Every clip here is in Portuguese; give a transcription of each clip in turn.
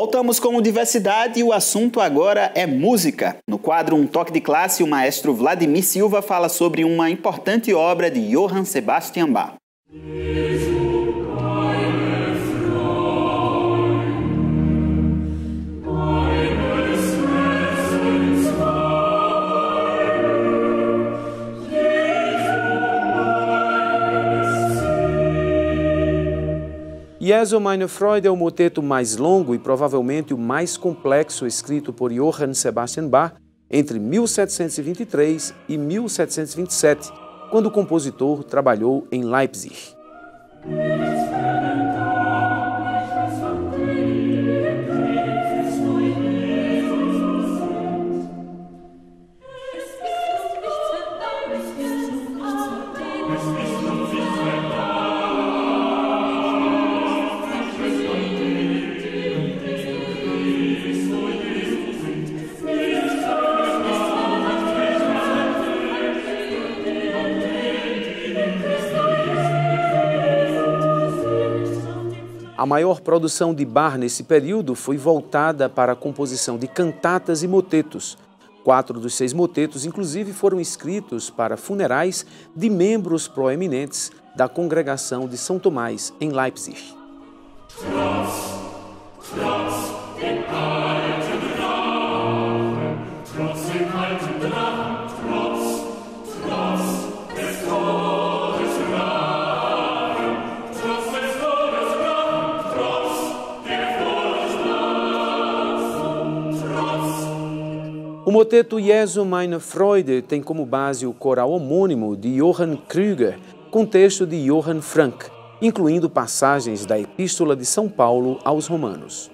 Voltamos com diversidade e o assunto agora é música. No quadro Um Toque de Classe, o maestro Vladimir Silva fala sobre uma importante obra de Johann Sebastian Bach. Jesu meine Freude é o moteto mais longo e provavelmente o mais complexo escrito por Johann Sebastian Bach entre 1723 e 1727, quando o compositor trabalhou em Leipzig. A maior produção de Bach nesse período foi voltada para a composição de cantatas e motetos. Quatro dos seis motetos, inclusive, foram escritos para funerais de membros proeminentes da congregação de São Tomás, em Leipzig. O moteto Jesu meine Freude tem como base o coral homônimo de Johann Krüger, com texto de Johann Frank, incluindo passagens da Epístola de São Paulo aos Romanos.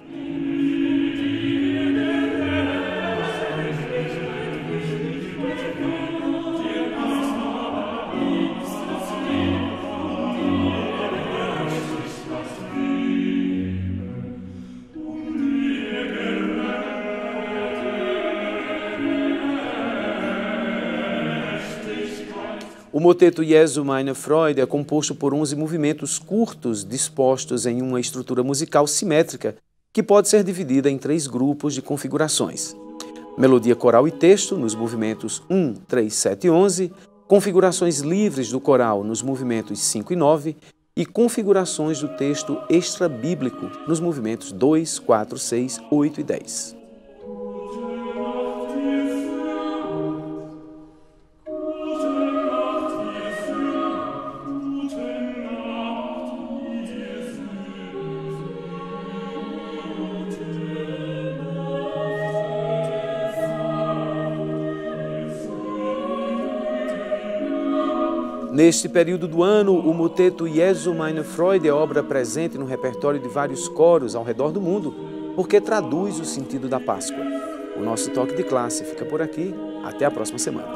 O moteto Jesu meine Freude é composto por 11 movimentos curtos dispostos em uma estrutura musical simétrica que pode ser dividida em três grupos de configurações. Melodia coral e texto nos movimentos 1, 3, 7 e 11, configurações livres do coral nos movimentos 5 e 9 e configurações do texto extra-bíblico nos movimentos 2, 4, 6, 8 e 10. Neste período do ano, o moteto Jesu meine Freude é obra presente no repertório de vários coros ao redor do mundo, porque traduz o sentido da Páscoa. O nosso toque de classe fica por aqui. Até a próxima semana.